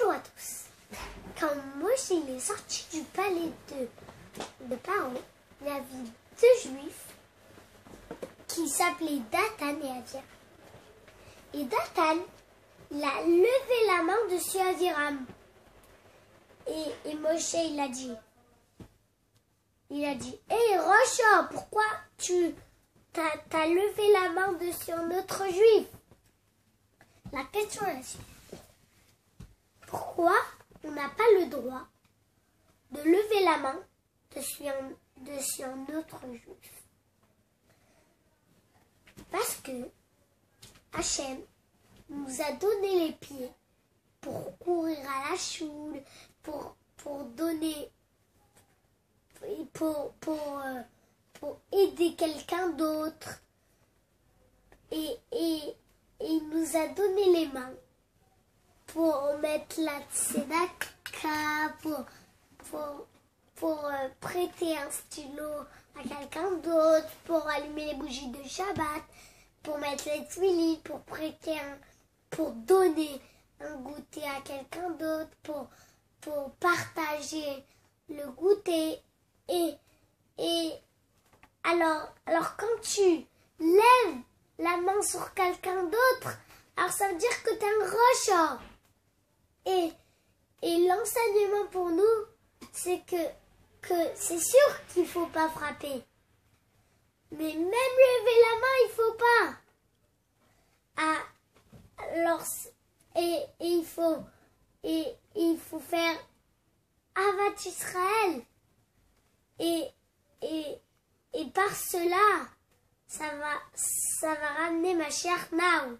Bonjour à tous. Quand Moïse est sorti du palais de, de il y avait deux juifs qui s'appelaient Dathan et Aviram. Et Dathan, il a levé la main dessus Aviram. Et, et Moshe, il a dit, il a dit, hé Rocha, pourquoi tu t'as levé la main dessus un autre juif? La question est la suivante pourquoi on n'a pas le droit de lever la main dessus un, un autre juif? Parce que Hachem nous a donné les pieds pour courir à la choule, pour, donner, pour, pour, euh, pour aider quelqu'un d'autre. Et il nous a donné les mains pour mettre la tzedaka, pour, pour, pour euh, prêter un stylo à quelqu'un d'autre, pour allumer les bougies de Shabbat, pour mettre les tuiles, pour prêter pour donner un goûter à quelqu'un d'autre, pour, pour partager le goûter. Et, et alors, alors quand tu lèves la main sur quelqu'un d'autre, alors ça veut dire que tu es un roche. Et, et l'enseignement pour nous, c'est que, que c'est sûr qu'il ne faut pas frapper. Mais même lever la main, il faut pas. Ah, et il faut, et, il faut faire Avat Israël. Et, et, et par cela, ça va, ça va ramener ma chère Now.